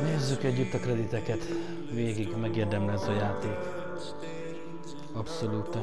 Nézzük együtt a krediteket. Végig megérdemli a játék. Abszolút.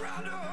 drown her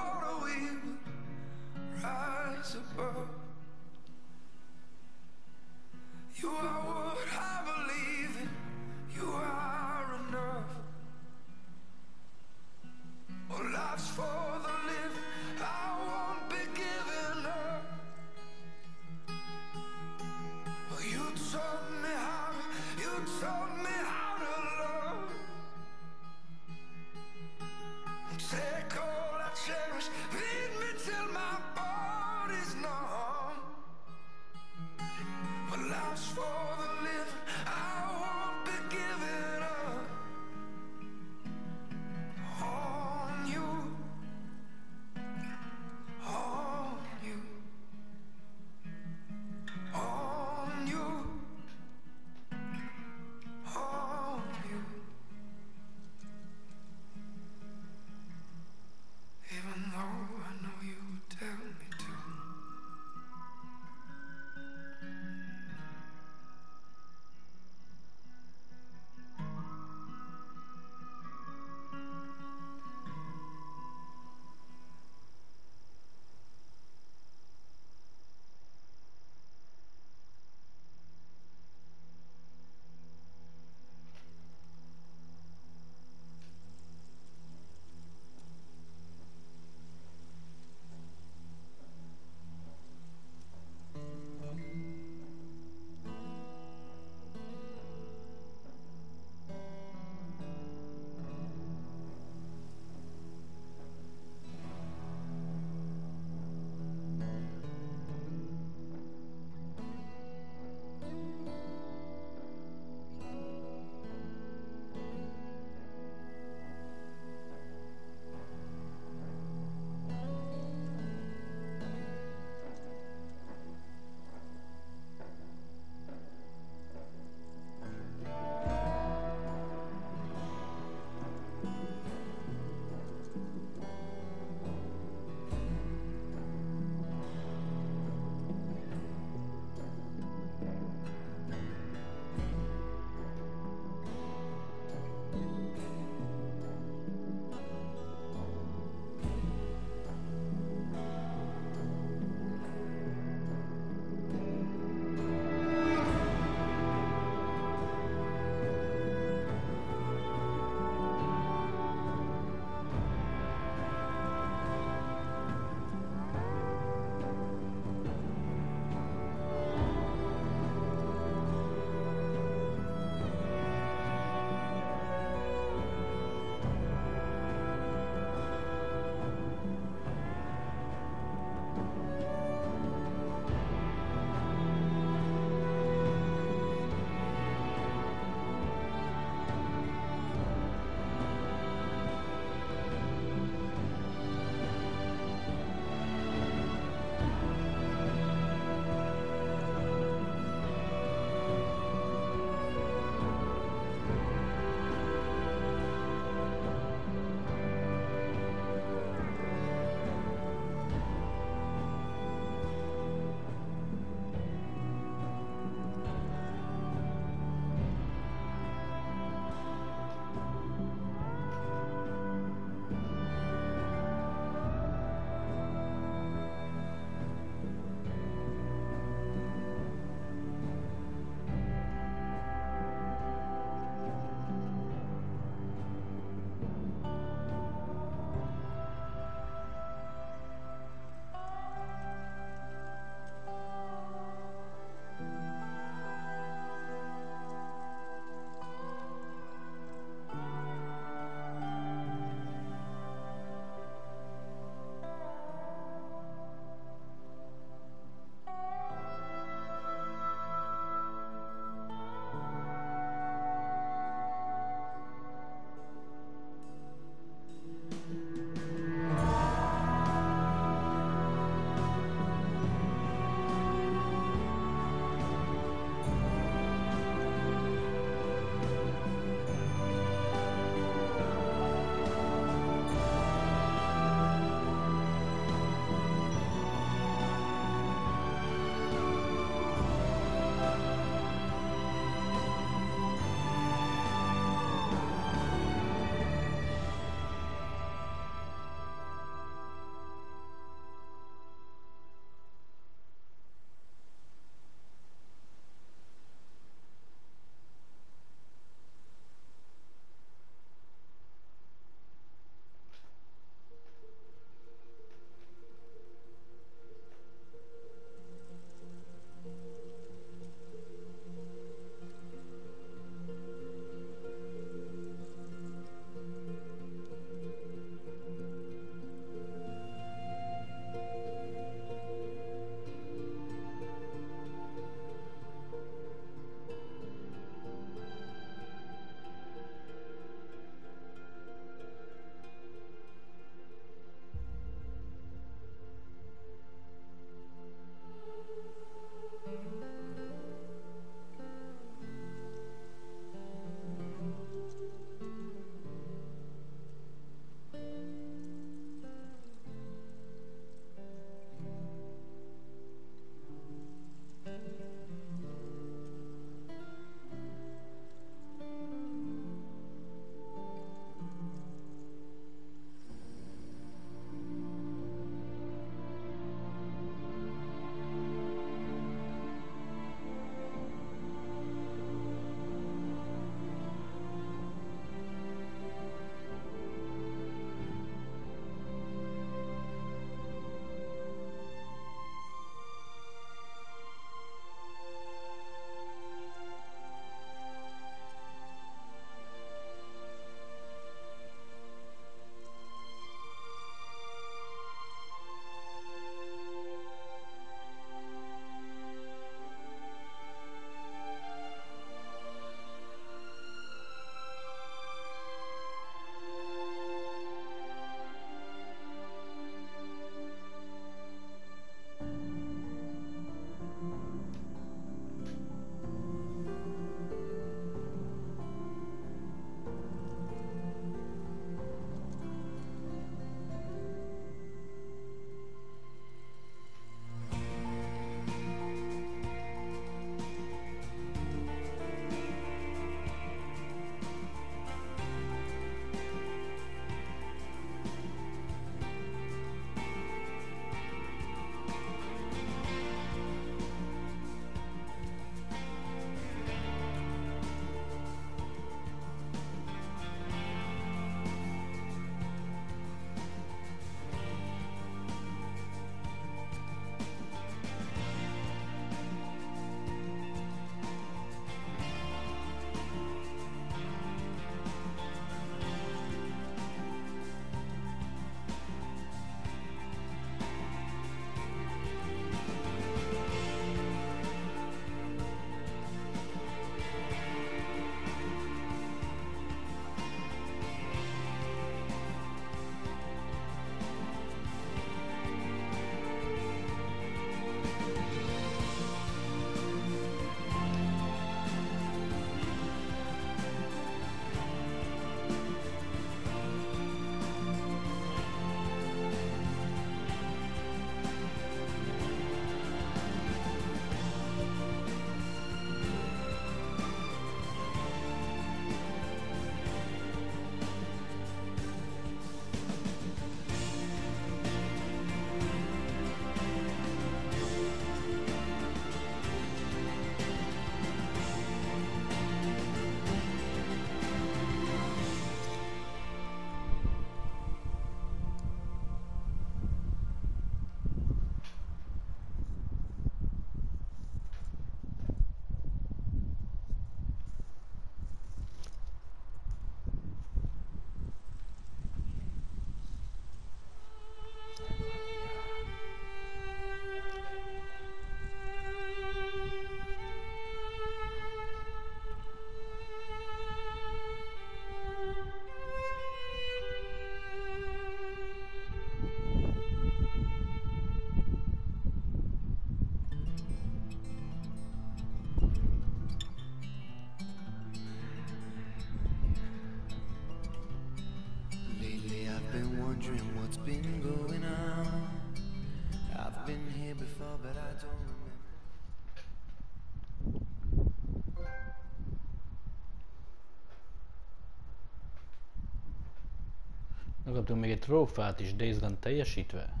Megkaptunk még egy trófát is Days teljesítve.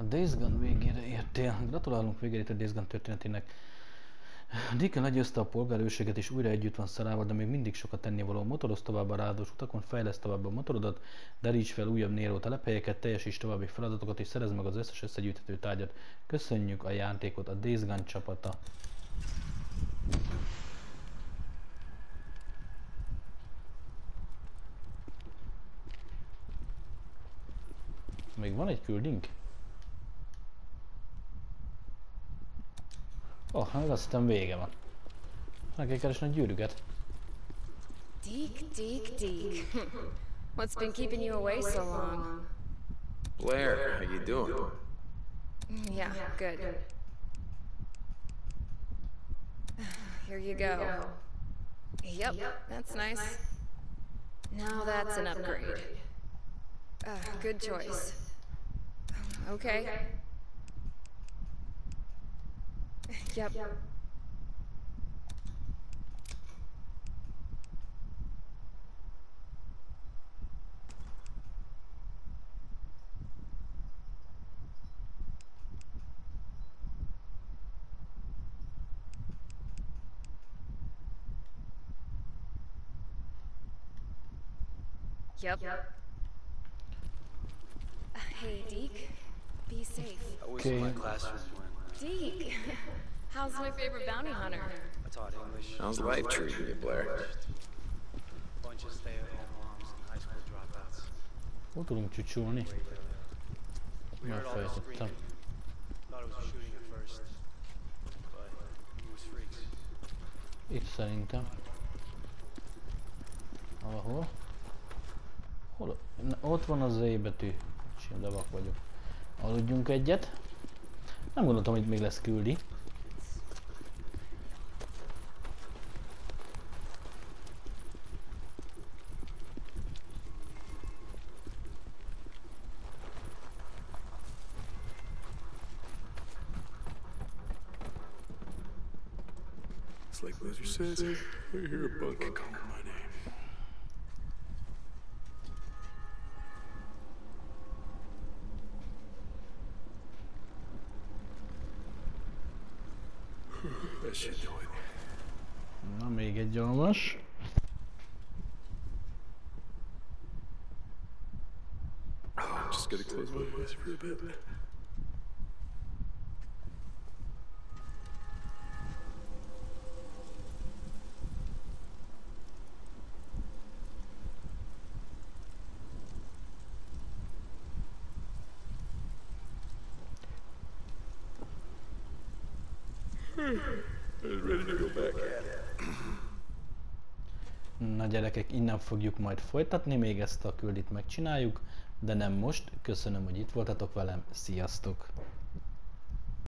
A Days Gone végére értél. Gratulálunk végére a Days Gone történetének. Deacon legyőzte a polgárőrséget és újra együtt van Szarával, de még mindig sokat tennivaló. Motoroz tovább a rádos utakon, fejleszt tovább a motorodat, deríts fel újabb Nero telephelyeket, teljesíts további feladatokat és szerez meg az összes összegyűjthető tárgyat. Köszönjük a játékot, a Days Gone csapata. Még van egy küldink? Ó, oh, hát azt hittem vége van. Meg kell keresni a gyűrűket. Deke, Deke, Deke. What's been keeping you away so long? Blair, how you doing? Yeah, good. Here you go. Yep, that's nice. Now that's an upgrade. Uh, good choice. Okay. Yep. Yep. Uh, Hey, Deke. Be safe. I wish Okay. Deke! How's my favorite bounty hunter? I taught English. How's life treating you, Blair? Bunch of stay-at-home moms and high school dropouts. Hol tudunk csücsülni? Freaks. Itt szerintem. Valahol. Hol? Na, ott van az Z betű. Vak vagyok. Aludjunk egyet. Nem gondoltam, hogy még lesz küldi. That should do it. Még egy almas. Just gonna close my eyes for a bit. Gyerekek, innen fogjuk majd folytatni, még ezt a küldit megcsináljuk, de nem most. Köszönöm, hogy itt voltatok velem, sziasztok!